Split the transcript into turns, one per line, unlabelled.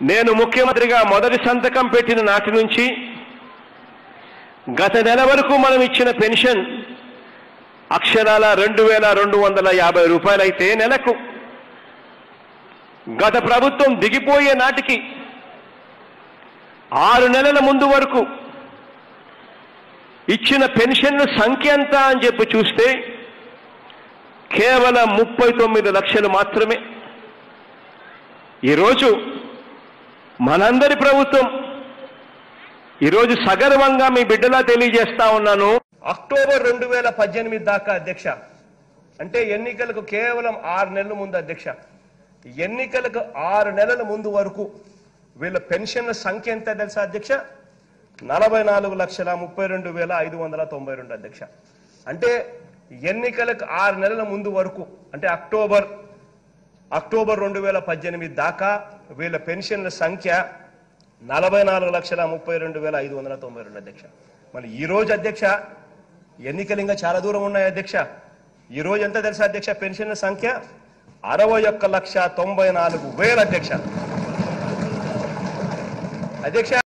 నేను ముఖ్యమంత్రిగా మొదటి సంతకం పెట్టిన నాటి నుంచి గత నెల వరకు మనం ఇచ్చిన పెన్షన్ అక్షరాల రెండు వేల రెండు వందల యాభై రూపాయలైతే నెలకు. గత ప్రభుత్వం దిగిపోయే నాటికి ఆరు నెలల ముందు వరకు ఇచ్చిన పెన్షన్ల సంఖ్య ఎంత అని చెప్పి చూస్తే కేవలం ముప్పై తొమ్మిది లక్షలు మాత్రమే. ఈరోజు మనందరి ప్రభుత్వం. ఈరోజు సగర్వంగా మీ బిడ్డలా తెలియజేస్తా ఉన్నాను. అక్టోబర్ రెండు వేల పద్దెనిమిది దాకా అధ్యక్ష. అంటే ఎన్నికలకు కేవలం ఆరు నెలల ముందు అధ్యక్ష. ఎన్నికలకు ఆరు నెలల ముందు వరకు వీళ్ళ పెన్షన్ల సంఖ్య ఎంత తెలుసా అధ్యక్ష? నలభై నాలుగు లక్షల ముప్పై రెండు వేల ఐదు వందల తొంభై రెండు అధ్యక్ష. అంటే ఎన్నికలకు ఆరు నెలల ముందు వరకు అంటే అక్టోబర్ అక్టోబర్ రెండు వేల పద్దెనిమిది దాకా వీళ్ళ పెన్షన్ల సంఖ్య నలభై నాలుగు లక్షల ముప్పై రెండు వేల ఐదు వందల తొంభై రెండు అధ్యక్ష మరి ఈరోజు అధ్యక్ష ఎన్నికలు ఇంకా చాలా దూరం ఉన్నాయి అధ్యక్ష. ఈరోజు ఎంత తెలుసా అధ్యక్ష పెన్షన్ల సంఖ్య? అరవై ఒక్క లక్ష తొంభై నాలుగు వేల అధ్యక్ష. అధ్యక్ష